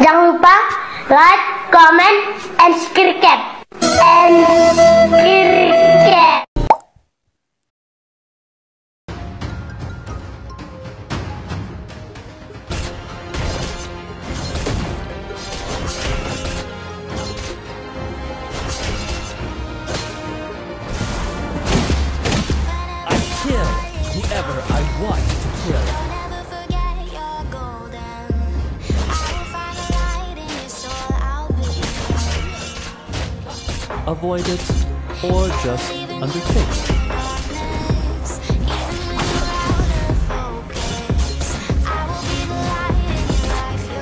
Jangan lupa like, comment, and subscribe. And subscribe. avoid it, or just undertake.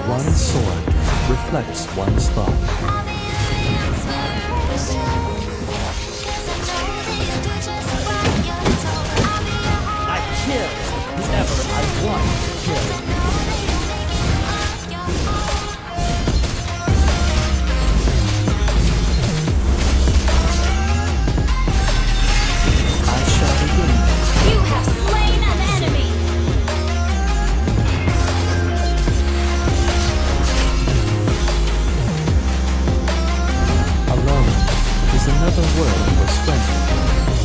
One sword reflects one's thought. another world was friendly.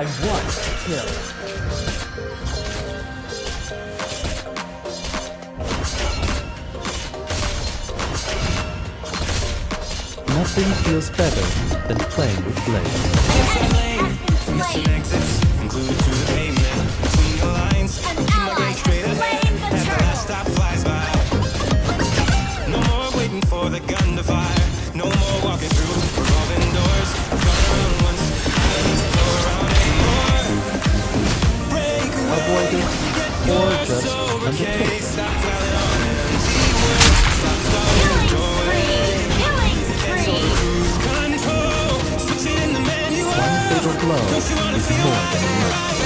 I want to kill. Nothing feels better than playing with blades. love is more than love.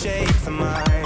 Shape the mind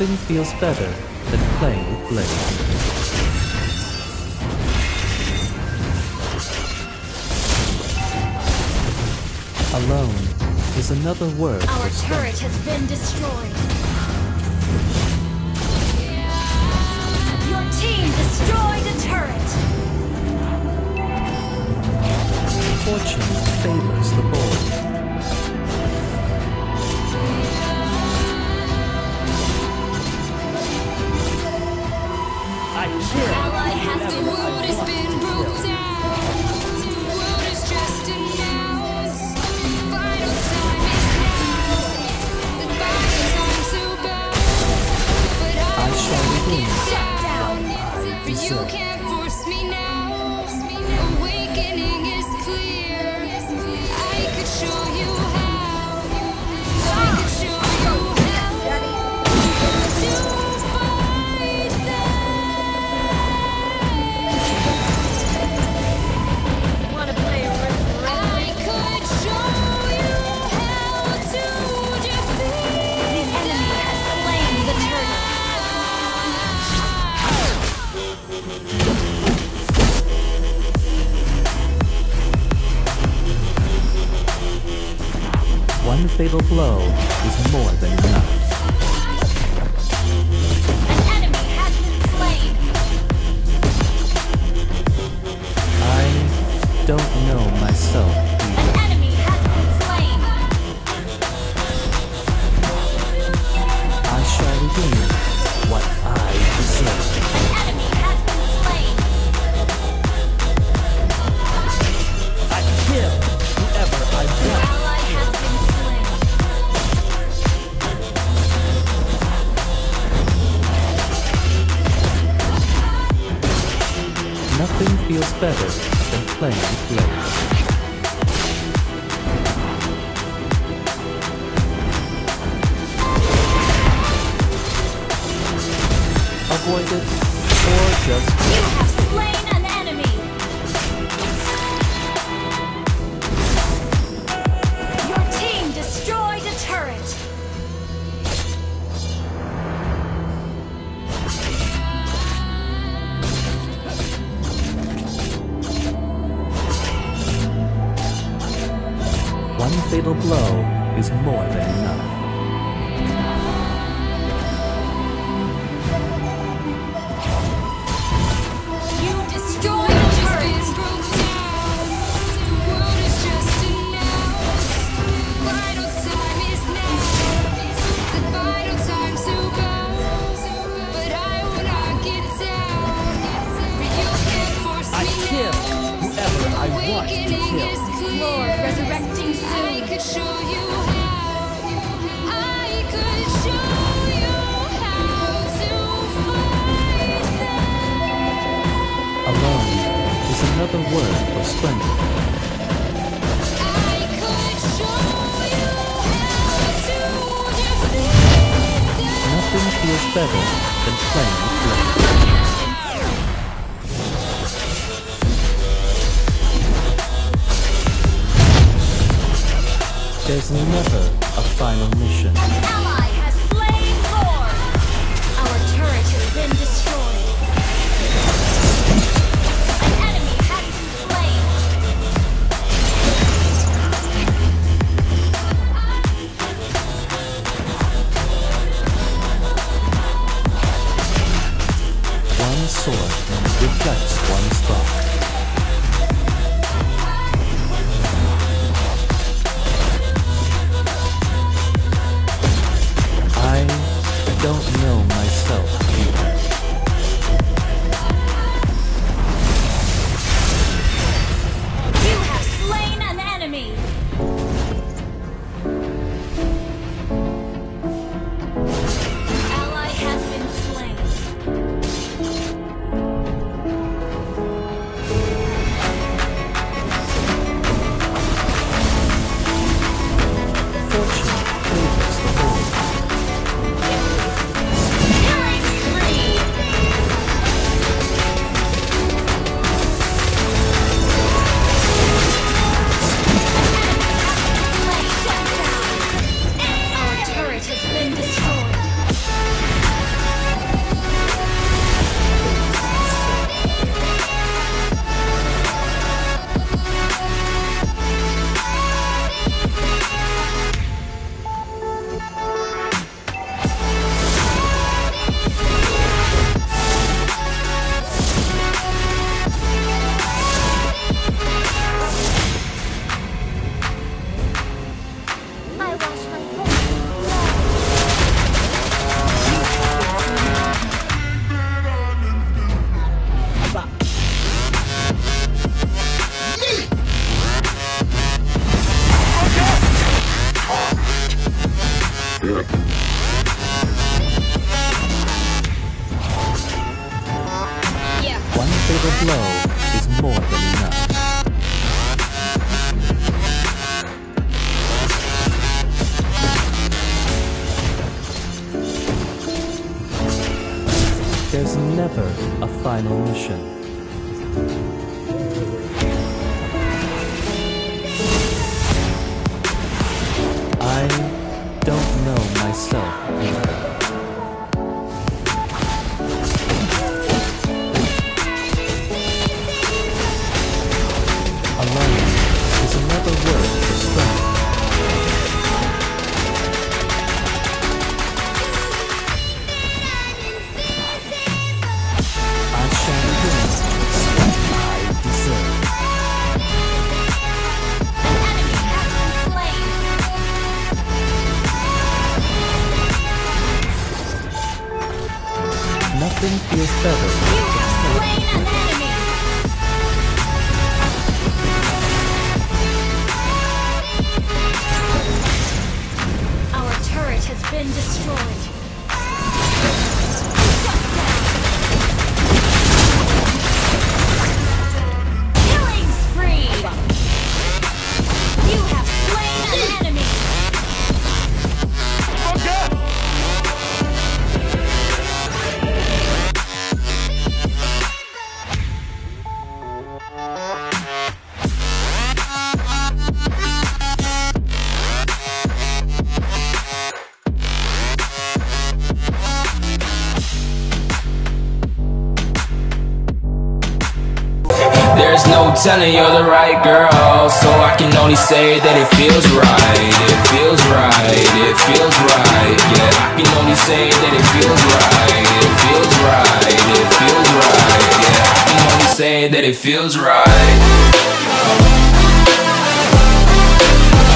Nothing feels better than playing with blades. Alone is another word Our strength. turret has been destroyed. Your team destroyed a turret. Fortune favors the bold. Fatal blow is more than enough. Or just You have slain an enemy. Your team destroyed a turret. one fatal blow is more than enough. Want to Awakening kill. is clear. Lord, resurrecting I soon. could show you how. I could show you how to fight them. Alone is another word for splendor. I could show you how to defeat them. Nothing feels better There's never a final mission. An ally has slain. Our turret has been destroyed. An enemy has been slain. One sword reflects one's thought. silver blow is more than enough. There's never a final mission. I don't know Nothing There's no telling you're the right girl, so I can only say that it feels right. It feels right. It feels right. Yeah, I can only say that it feels right. It feels right. It feels right. Yeah, I can only say that it feels right.